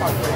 放。